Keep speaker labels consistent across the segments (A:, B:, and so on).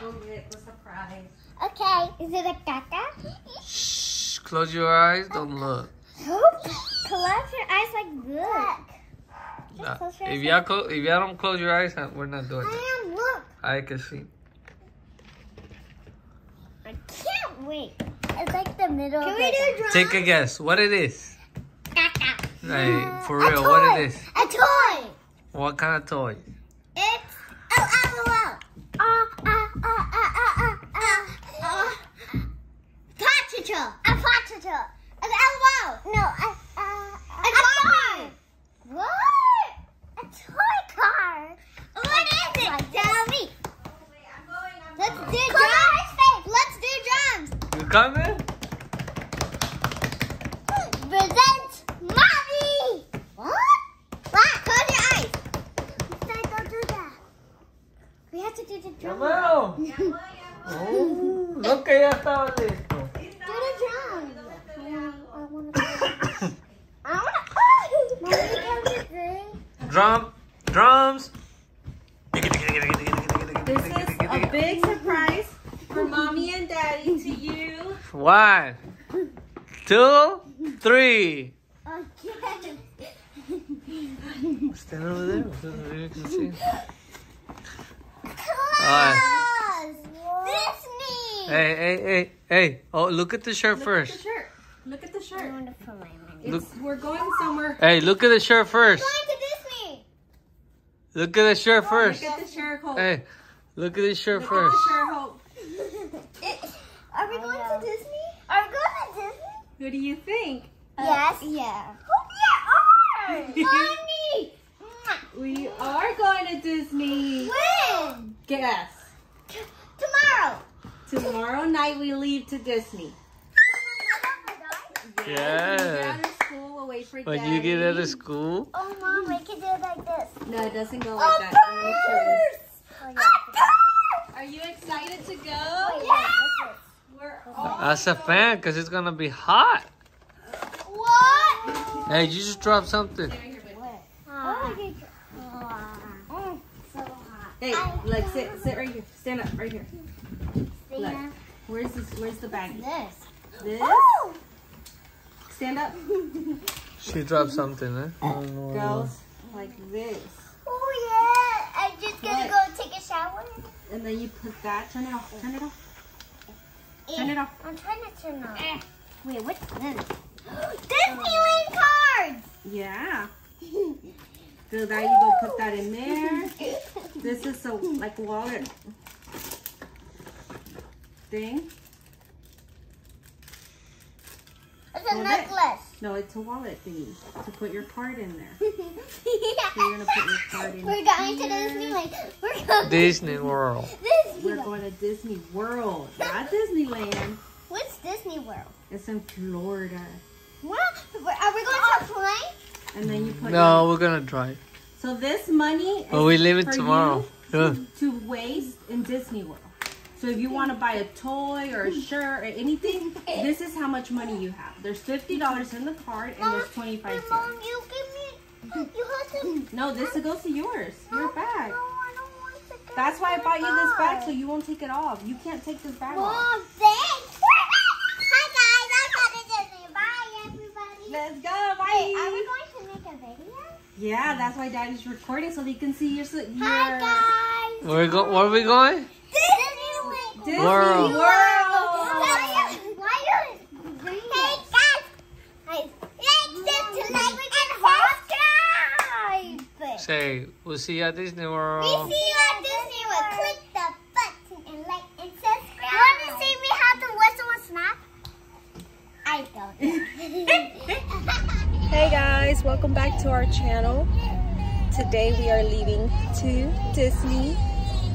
A: go get the surprise.
B: Okay, is it a caca?
C: Shh, close your eyes. Don't look.
B: Close your eyes like this.
C: Nah, If y'all clo- if y'all don't close your eyes, we're not doing that.
B: I am, look.
C: I can see.
B: I can't wait. It's like the middle Can we do drum?
C: Take a guess. What it is?
B: Caca.
C: Like, for
B: A
C: real, what
B: toy.
C: it is?
B: A toy.
C: What kind of toy?
B: It's oh oh oh oh. Ah ah ah ah ah ah ah. Potato. A potato. An elbow. No, a a a car. What? A toy car. What is it? Tell me. Let's do drums. Let's do drums.
C: You coming?
B: Present mommy. What? What? Close your eyes. Say, don't do that. We have to do the drum.
C: Come on. Oh, look que ya estaba listo.
B: Do the drum. Yeah, I want to. I want to. Mommy, can we sing?
C: Drum, drums.
A: This is a big surprise for mommy and daddy to you.
C: One, two, three.
B: Okay.
C: Stand over there so that you can see.
B: Claus. Disney.
C: Hey, hey, hey, hey. Oh, look at the shirt
A: Look
C: first.
A: at the shirt. Look at the
B: I
A: shirt.
B: want to put my.
C: Look.
A: We're going somewhere.
C: Hey, look at the shirt first.
B: Going to Disney.
C: Look at the shirt first.
A: Look at the shirt, Hope.
C: Hey, look at the shirt
A: Look
C: first.
A: at the shirt, Hope.
B: Are we going to Disney? Are we going to Disney?
A: Who do you think?
B: Uh, yes. Yeah. Oh, yeah, are. Mommy.
A: We are going to Disney.
B: When?
A: Guess.
B: Tomorrow.
A: Tomorrow night we leave to Disney.
C: Yes.
A: When you get out of school, away for
C: When
A: daddy.
C: you get out of school,
B: Oh, mom, I can do it like this.
A: No, it doesn't go
B: A
A: like that. I'm gonna
B: purse. A purse.
A: Are you excited to go?
B: Oh, yeah.
A: We're all
C: that's a fan because it's gonna be hot.
B: What?
C: Hey, you just dropped something.
B: Oh, oh so hot.
A: Hey, like sit, sit right here. Stand up right here.
B: See
A: Look. Where's this? Where's the bag?
B: This.
A: This.
B: Oh!
A: Stand up.
C: She dropped something, eh? I don't know what it
A: Goes like this,
B: Oh, yeah. I'm just gonna go take a shower.
A: and then you put that. Turn it off. Turn it off. Turn it off.
B: I'm trying to turn off. Wait, what's this? Disneyland cards!
A: Yeah. So now you go put that in there. This is so like wallet thing.
B: It's a
A: Hold it.
B: necklace.
A: No, it's a wallet thingy to put your card in there. So
B: yeah.
A: you're gonna put your card in.
B: We're going to. Disneyland. We're going
C: Disney World.
A: We're going to Disney World, not Disneyland.
B: What's Disney World?
A: It's in Florida.
B: What? Are we going to a plane?
A: And then you put
C: No, we're gonna drive.
A: So this money is
C: But we leave it tomorrow.
A: you
C: Yeah.
A: to waste in Disney World. So if you want to buy a toy or a shirt or anything, this is how much money you have. There's fifty dollars in the card and there's twenty five
B: Hey, Mom,
A: cents.
B: you give me. You have to.
A: No, this goes to yours. Your bag.
B: No, I don't want the
A: That's why I bought you this bag so you won't take it off. You can't take this bag off.
B: Mom, thanks. Hi guys, I'm going to Disney. Bye everybody.
A: Let's go,
B: Hey,
A: bye.
B: are we going to make a video?
A: Yeah, that's why Dad is recording so they can see your. your
B: Hi guys.
C: Where go? Where are we going?
B: Disneyland.
A: Disney
C: World.
A: World.
B: Why you? Why you? Hey guys. Hey, like, subscribe, and subscribe.
C: Say, we'll see you at Disney World.
B: We see you at Disney World. Click the button and like and subscribe. You want to see me how to whistle and snap? I don't.
A: Hey guys, welcome back to our channel. Today we are leaving to Disney,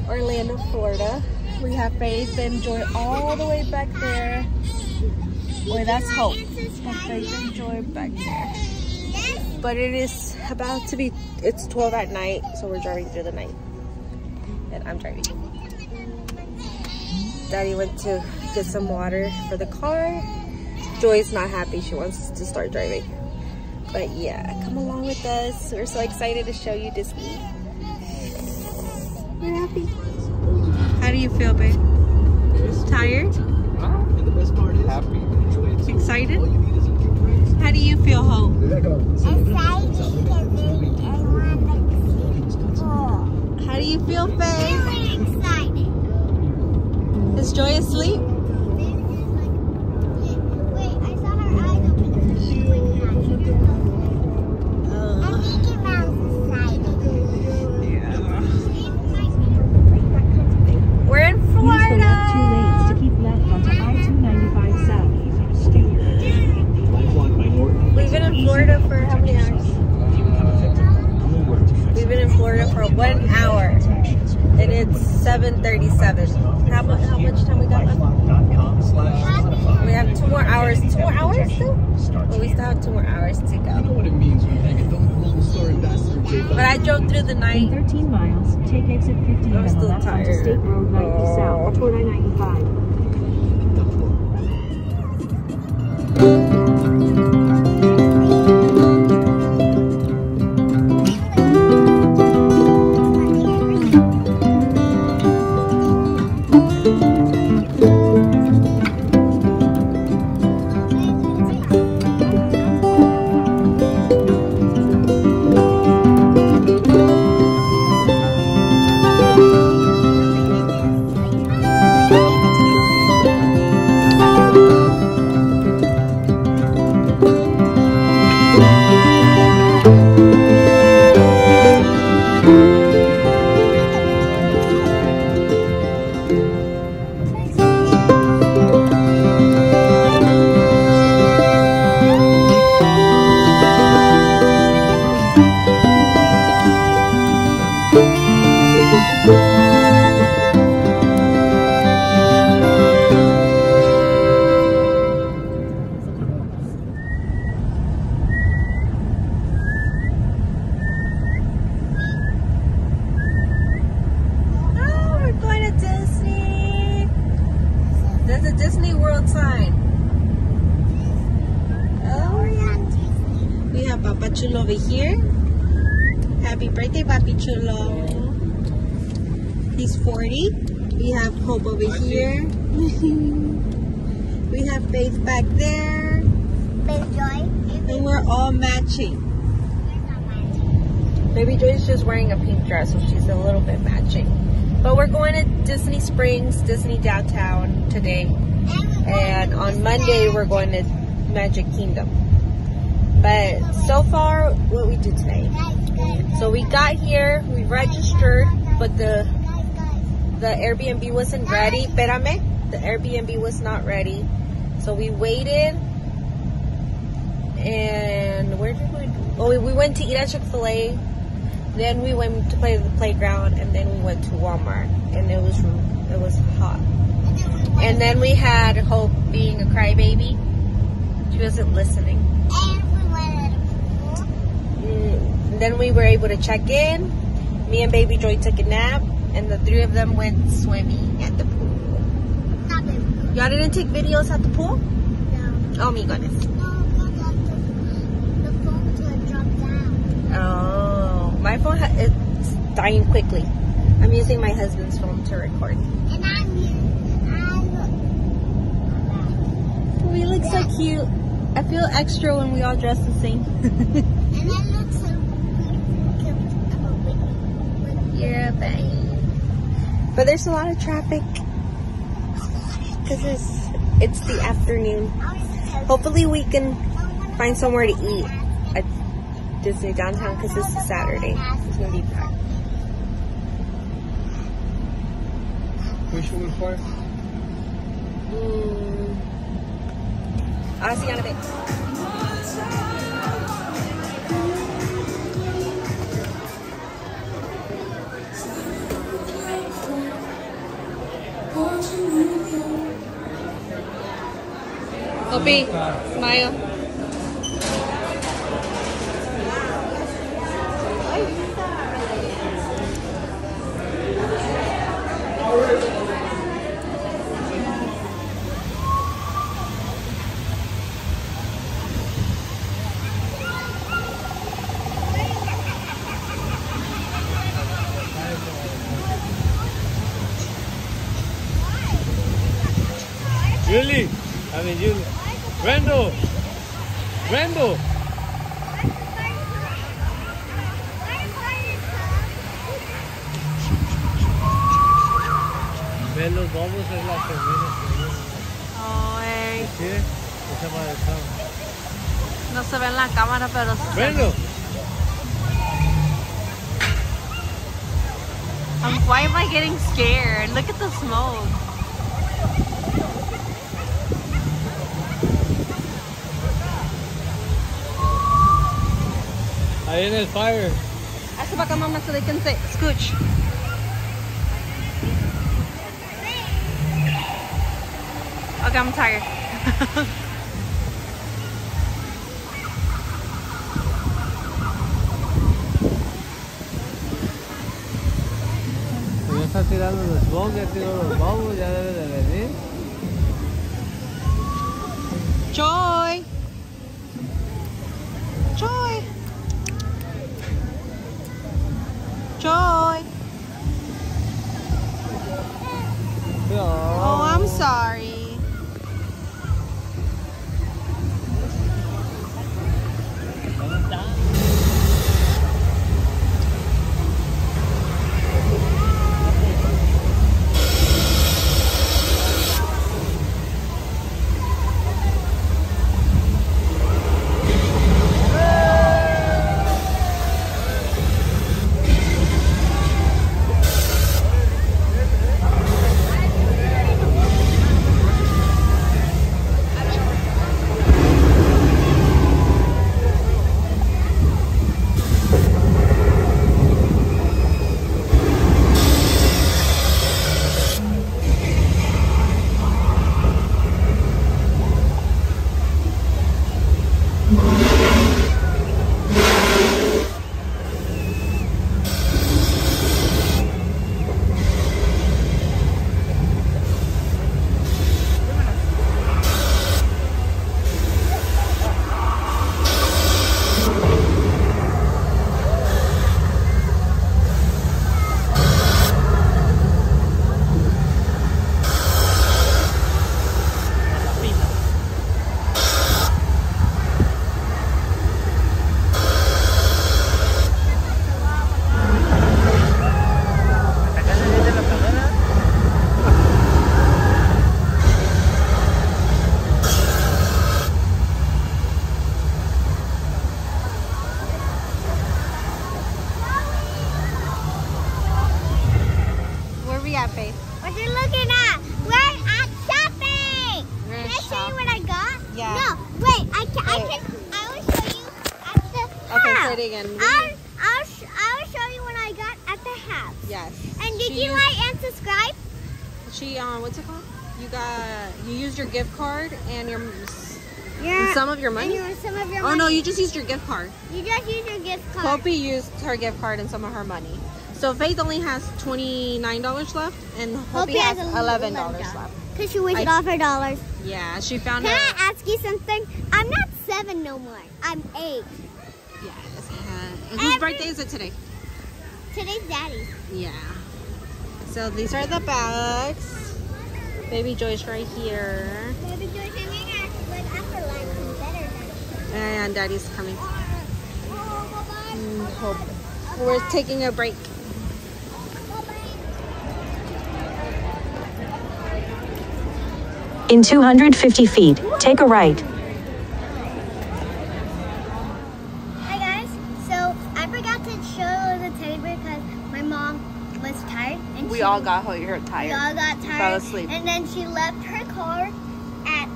A: Orlando, Florida. We have Faith and Joy all the way back there. Boy, that's hope. Have Faith and Joy back there. But it is about to be, it's 12 at night, so we're driving through the night. And I'm driving. Daddy went to get some water for the car. Joy's not happy. She wants to start driving. But yeah, come along with us. We're so excited to show you Disney. We're happy. How do you feel, babe? Tired?
C: And the best part is, happy. Enjoy it.
A: Excited?
C: All you need is a few drinks.
A: How do you feel, Hope? How do you feel, Faye? Is Joy asleep? many? We've been in Florida for one hour, and it's 7:37. How, much, how much time we got left? We have two more hours. Two more hours still? Well, we still have two more hours to go. But I drove through the night.
D: 13 miles. Take exit 15
A: and
D: left onto State Road 90 South,
A: 495. Here. Happy birthday, Papi Chulo. He's 40. We have Hope over here. we have Faith back there. And we're all matching. Baby is just wearing a pink dress, so she's a little bit matching. But we're going to Disney Springs, Disney Downtown today. And on Monday, we're going to Magic Kingdom. But so far, what we did today. So we got here, we registered, but the the Airbnb wasn't ready. Espérame, the Airbnb was not ready. So we waited. And where did we? Oh, we, we went to eat at Chick Fil A. Then we went to play the playground, and then we went to Walmart, and it was it was hot. And then we had Hope being a crybaby. She wasn't listening. Mm, Then we were able to check in. Me and Baby Joy took a nap, and the three of them went swimming at the pool. Y'all didn't take videos at the pool? No. Oh my goodness. Oh, my phone ha- it's dying quickly. I'm using my husband's phone to record. We look so cute. I feel extra when we all dress the same. You're a babe. But there's a lot of traffic because it's it's the afternoon. Hopefully we can find somewhere to eat at Disney downtown because this is Saturday. It's gonna be packed.
C: Which one for?
A: Mm. I'll see you in a bit. Smile.
C: Really? Julie. Randall. Los bobos es la.
A: Ay,
C: ¿Sí? Esa madre está.
A: no se ve en la cámara, pero se.
C: Randall.
A: Um, why am I getting scared? Look at the smoke.
C: En el fire.
A: Hazte para acá, mamá, so they can say, scooch. Okay, I'm tired.
C: Ya está tirando los bobos, ya tiró los bobos, ya debe de venir.
A: Joy. Used your gift card. You just
B: use your gift card.
A: Poppy used her gift card and some of her money. So Faith only has $29 left and Hopi has $11 left.
B: Cause she wasted
A: I-
B: all her dollars.
A: Yeah, she found out
B: Can
A: out.
B: I ask you something? I'm not seven no more. I'm eight.
A: Yes. And whose
B: Every-
A: birthday is it today?
B: Today's daddy.
A: Yeah. So these are the bags. Baby Joy's right here.
B: Baby Joy, come here. But after lunch, it's better than.
A: And Daddy's coming.
B: Oh, bye-bye.
A: Mm, hope. We're taking a break.
D: In 250 feet, take a right.
B: Hi guys. So I forgot to show the teddy bear because my mom was tired and
A: We
B: she,
A: all got her
B: we
A: tired.
B: all got tired.
A: fell asleep.
B: And then she left her car at.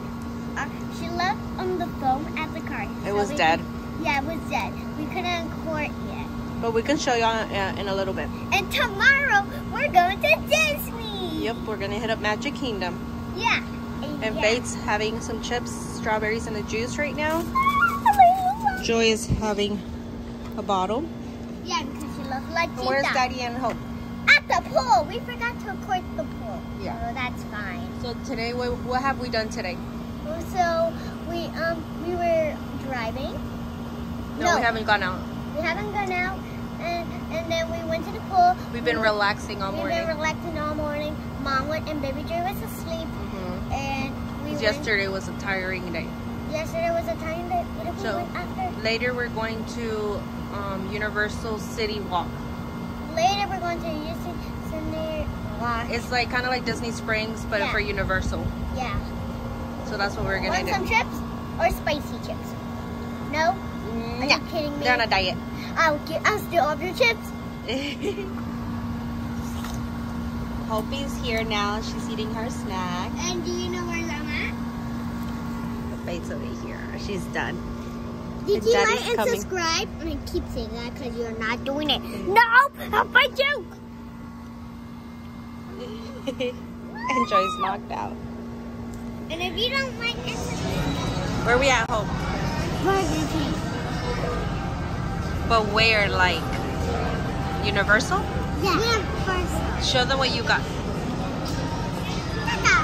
B: Uh, she left on the phone at the car.
A: It
B: So
A: was
B: we-
A: dead.
B: Yeah, it was dead. We couldn't court yet.
A: But we can show you on, uh, in a little bit.
B: And tomorrow we're going to Disney.
A: Yep, we're gonna hit up Magic Kingdom.
B: Yeah.
A: And
B: yeah.
A: Faith's having some chips, strawberries, and a juice right now. Joy is having a bottle.
B: Yeah, because she loves like
A: And where's Daddy and Hope?
B: At the pool. We forgot to court the pool.
A: Yeah.
B: So that's fine.
A: So today, what, what have we done today?
B: So we um we were driving.
A: No, we haven't gone out.
B: We haven't gone out, and and then we went to the pool.
A: We've been
B: We-
A: relaxing all morning.
B: We've been relaxing all morning. Mom went and baby Joy was asleep,
A: Mhm.
B: and we
A: yesterday was a tiring day.
B: Yesterday was a tiring day. what if we
A: So-
B: went after?
A: Later, we're going to um, Universal City Walk.
B: Later we're going to Yosemite. Walk.
A: It's like kind of like Disney Springs, but
B: Yeah.
A: for Universal.
B: Yeah.
A: So that's what we're gonna
B: Want
A: do.
B: some chips or spicy chips? No.
A: Mm,
B: Are
A: yeah,
B: you kidding me?
A: they're on a diet.
B: I'll get. I'll steal all your chips.
A: Hopi's here now. She's eating her snack.
B: And do you know where I'm at?
A: The Faith's over here. She's done.
B: Did
A: And
B: you
A: Daddy's
B: like and
A: coming.
B: subscribe? And I keep saying that because you're not doing it. No, I'll fight you.
A: and Joy's knocked out.
B: And if you don't like subscribe,
A: Where we at home?
B: Burger King.
A: But where, like Universal?
B: Yeah. Universal.
A: Show them what you got.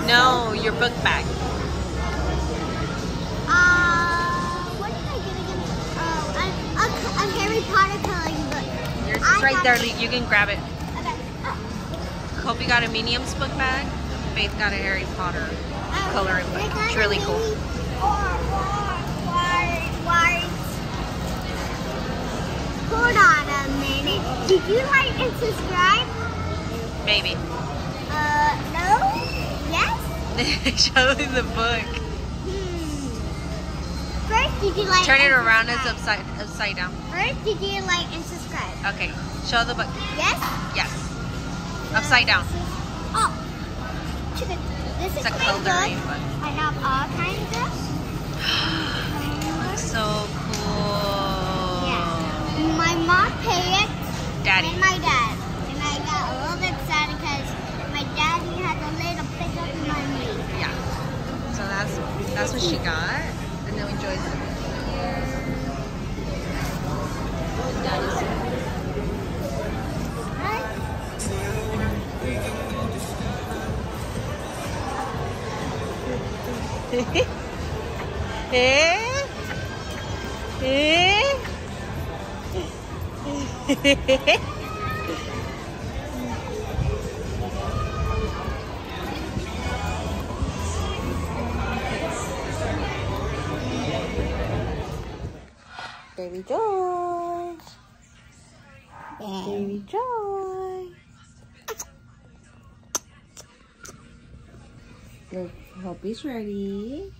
A: No, your book bag.
B: Uh, what did I get again? Oh, a, a, a Harry Potter coloring book.
A: Yours is right there.
B: it.
A: Lee. You can grab it.
B: Okay. Oh,
A: Hope got a Minions book bag. Faith got a Harry Potter. Coloring book. It's really cool.
B: Hold on a minute. Did you like and subscribe?
A: Maybe.
B: Uh, no? Yes?
A: Show me the book.
B: Hmm. First, did you like
A: Turn it
B: and
A: around. It's upside upside down.
B: First, did you like and subscribe?
A: Okay. Show the book.
B: Yes?
A: Yes. Upside down.
B: Oh. Chicken. This
A: It's
B: is
A: a
B: my book. I have all kinds of.
A: So cool.
B: Yeah. My mom paid it.
A: Daddy.
B: And my dad. And I got a little bit sad because my daddy had a little up my knee.
A: Yeah. So that's that's what she got. And then we it. Daddy's eh? Eh? Baby Joy. Baby Joy. Look, Hope's ready.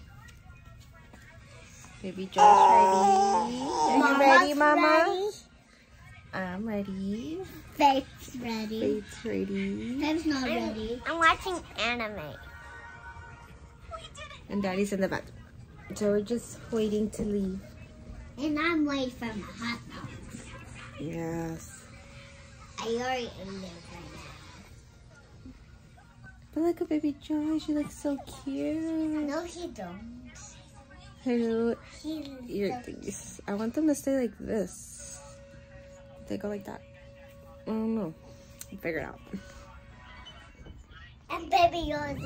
A: Baby Joy's ready. Are you ready, Mama? I'm ready.
B: Faith's ready.
A: Faith's ready.
B: Faith's not ready. I'm watching anime.
A: And Daddy's in the back. So we're just waiting to leave.
B: And I'm waiting for my hot dogs.
A: Yes.
B: I already ate them right now.
A: But look at Baby Joy. She looks so cute.
B: No, he don't.
A: Hello.
B: He
A: Ear things. I want them to stay like this. They go like that. I don't know. Figure it out.
B: And baby yours.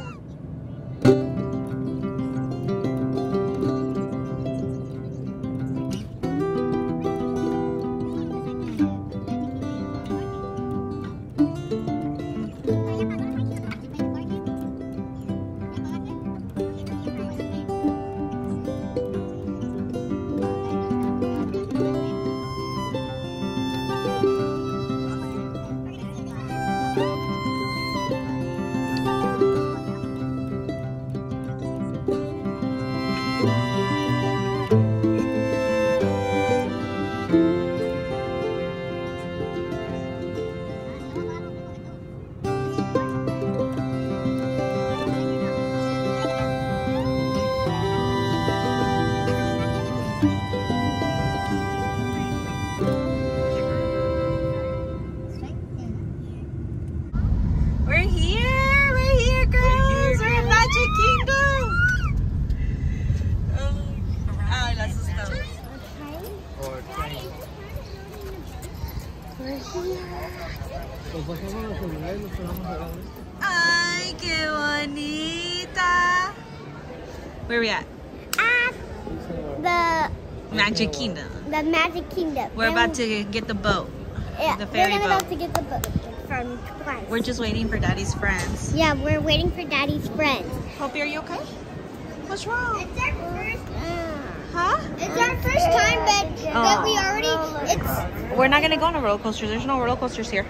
A: Where are we at?
B: At the
A: Magic Kingdom.
B: the Magic Kingdom.
A: We're about to get the boat.
B: yeah,
A: the ferry
B: we're
A: boat.
B: about to get the boat from twice.
A: We're just waiting for Daddy's friends.
B: yeah, we're waiting for Daddy's friends.
A: Hope, you are you okay? What's wrong?
B: It's our first.
A: Huh?
B: It's our first time, but but we already. It's
A: We're not gonna go on a roller coaster. There's no roller coasters here.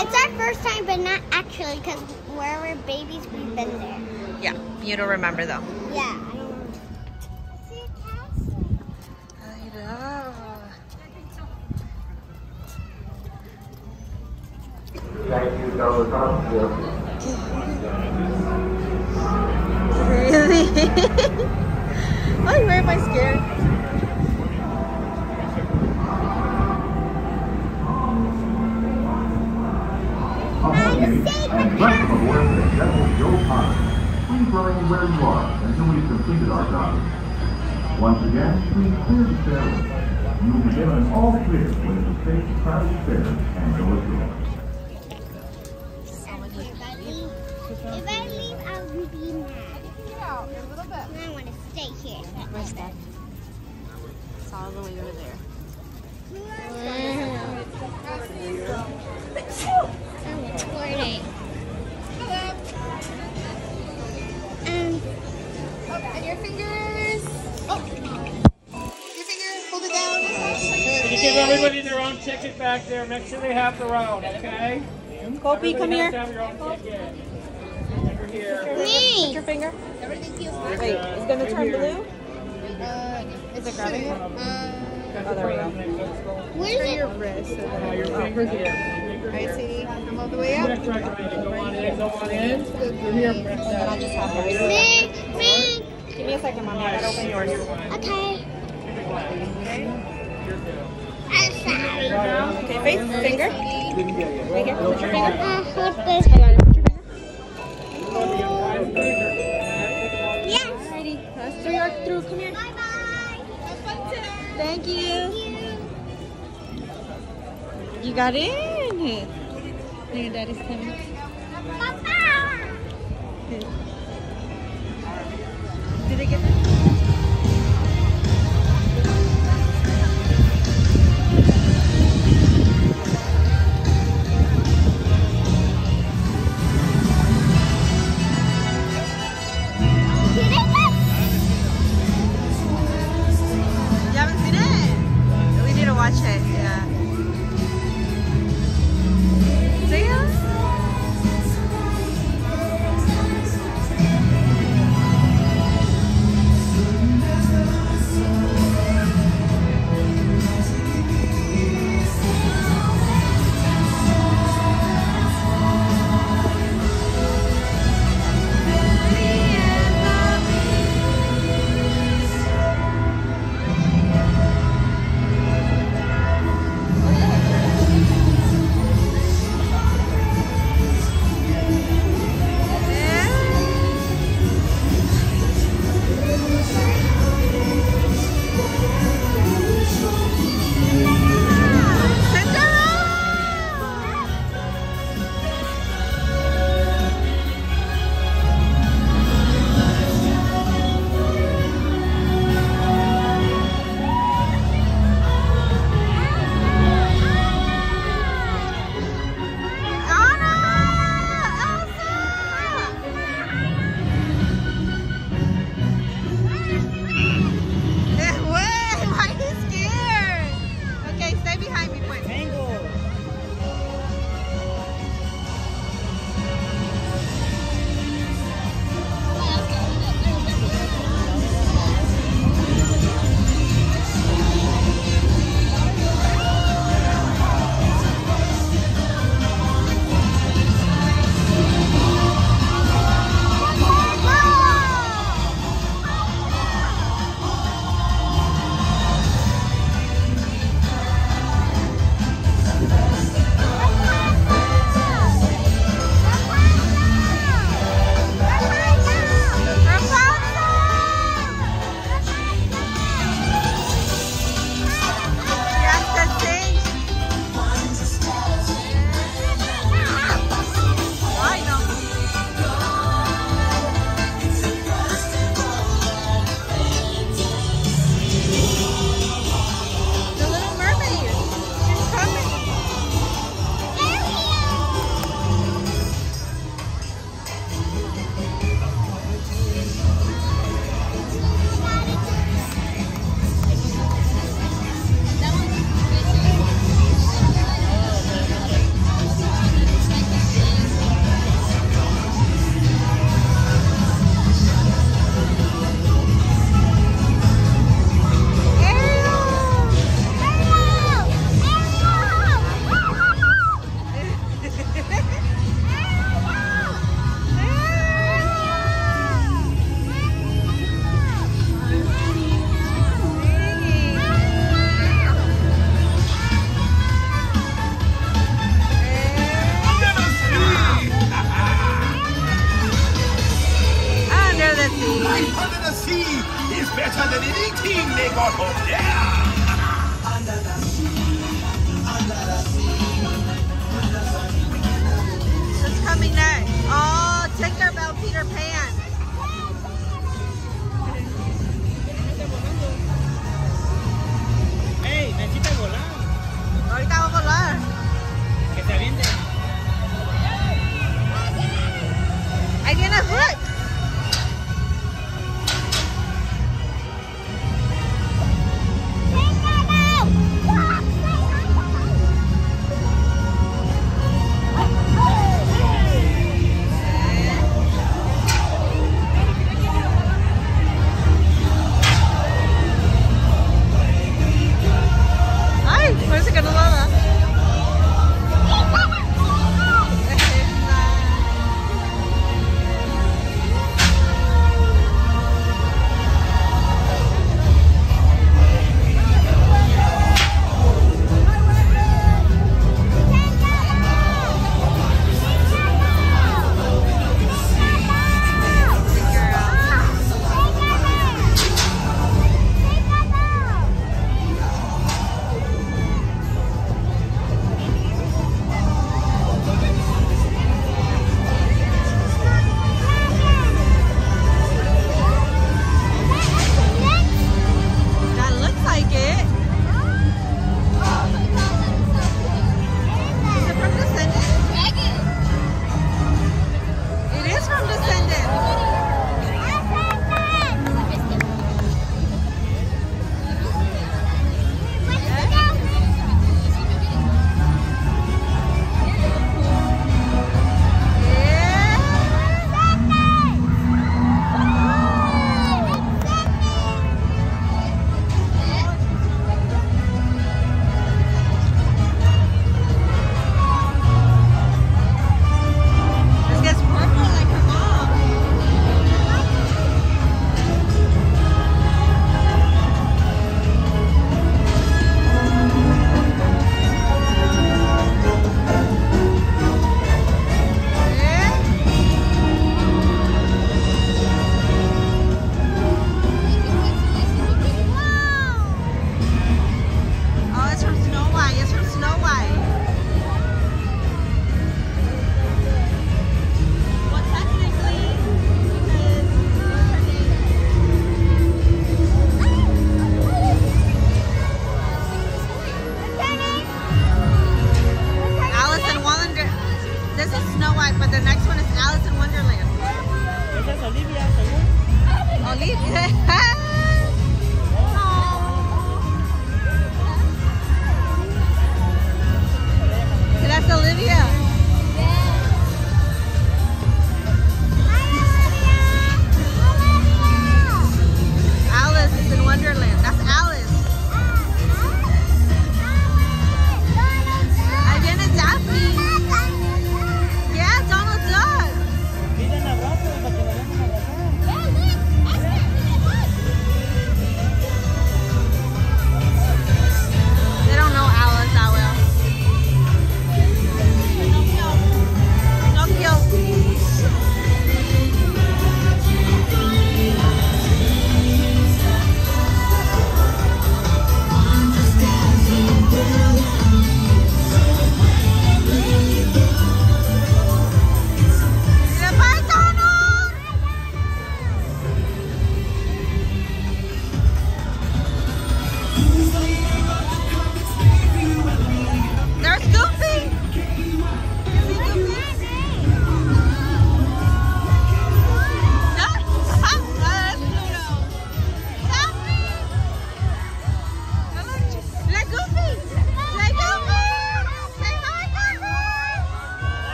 B: it's our first time, but not actually, because where we're babies, we've been there.
A: Yeah, you don't remember though.
B: Yeah. I don't know. See a castle.
A: I know.
C: Thank you, passengers.
A: Really? Why where am I scared?
E: Please remain where you are until we've completed our job. Once again, please clear the stairway. You will be given all clear when it is safe to climb the stairs and go ashore.
B: If I leave, I leave, I'll be mad.
A: Bit.
B: I want to stay here.
A: Where's that? It's all the way over there.
B: I'm recording.
A: And your fingers. Oh. Your fingers, hold it down.
C: Can you give everybody their own ticket back there? Make sure they have their own, okay?
A: Kobe, come
C: Everybody
A: here.
C: has to your own ticket. Over here.
B: me.
A: Your finger.
C: Wait,
A: Wait, it's gonna turn blue? Uh, Is it grabbing it? Uh, oh, there we go.
B: Where's your
A: wrist.
C: Now your finger here.
A: Right, sweetie? Come all the way up.
C: Next recommended. Go on in, go on in. You're here, press that.
A: I'll just have her.
B: Me? Me.
A: Give me a second, mommy. I gotta open yours.
B: Okay. I'm sorry.
A: Okay, face, finger. Here. Put your finger.
B: Uh, hold this.
A: I got it. Put your finger.
B: Yes.
A: Alrighty. Let's through your through. Come here.
B: Bye bye. Have fun too.
A: Thank you.
B: you.
A: You got in. Look at daddy's coming.
B: Papa.
A: Did they get that?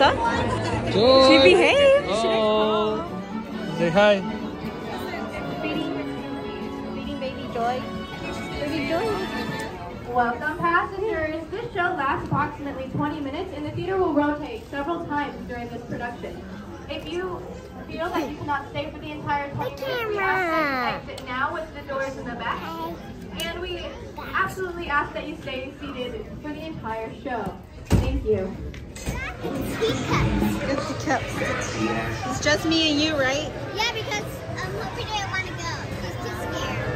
F: Samantha.
A: Joy. She behaved. Oh.
C: Say hi.
A: Feeding, baby Joy. Baby Joy.
G: Welcome passengers. This show lasts approximately 20 minutes and the theater will rotate several times during this production. If you feel that you cannot stay for the entire 20 minutes, we ask that you exit now with the doors in the back. And we absolutely ask that you stay seated for the entire show. Thank you.
B: Teacups.
A: Good teacups. It's just me and you, right?
B: Yeah, because um, Hopi didn't want to go. She's too scared.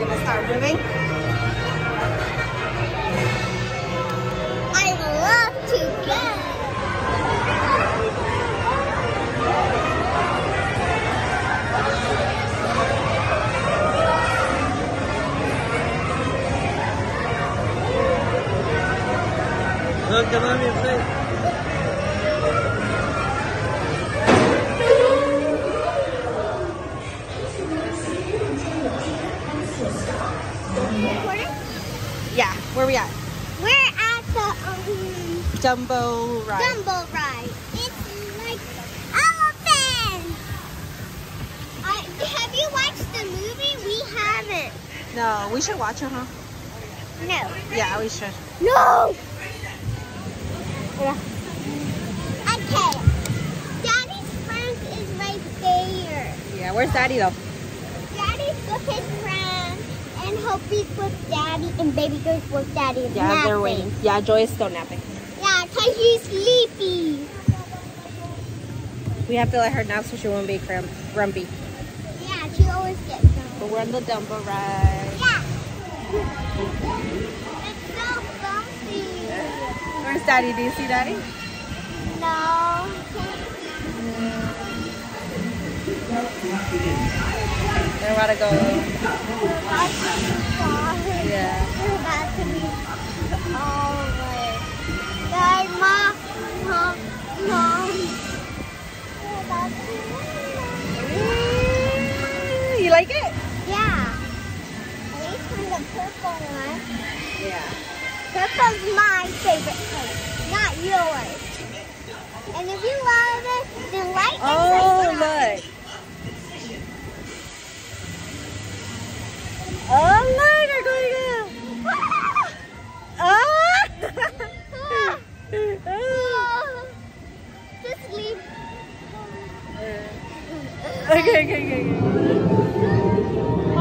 A: Gonna start moving.
C: Come on inside.
A: Yeah, where we at?
B: We're at the um,
A: Dumbo ride.
B: Dumbo ride. It's like elephants. I, have you watched the movie? We haven't.
A: No, we should watch it, huh?
B: No.
A: Yeah, we should.
B: No. Okay. Daddy's friend is right there.
A: Yeah, where's Daddy though?
B: Daddy's with his friend, and Hopi's with Daddy, and Baby Joy's with Daddy.
A: Yeah, they're
B: napping.
A: waiting. Yeah, Joy is still napping.
B: Yeah, because she's sleepy.
A: We have to let her nap so she won't be grumpy.
B: Yeah, she always gets them.
A: But we're on the Dumbo ride.
B: Yeah. It's so.
A: Where's Daddy? Do you see Daddy?
B: No.
A: They're about to go.
B: Sorry.
A: Yeah.
B: We're about to be over. Dad, mom, mom, mom. We're about to be over.
A: You like it?
B: Yeah. At least from the purple one.
A: Yeah.
B: Purple's my favorite color, not yours. And if you love it, then like and
A: Oh,
B: subscribe.
A: look. Oh, look, they're going up. Ah!
B: Oh, Just leave.
A: okay, okay, okay, okay.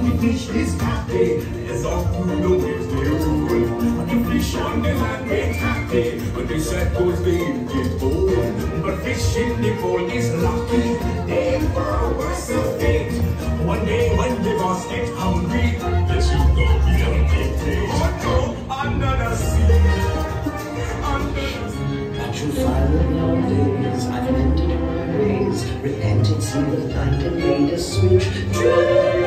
H: The
F: fish is happy, as the waves they the fish on the land ain't happy, but goes they. Fish the pond is lucky, they for a worse of fate. One day when the boss get hungry, yes you go be a big day. But go under the sea, under the sea.
I: But you find nowadays I've ended my ways, repented, seen the light and made a switch. Yes.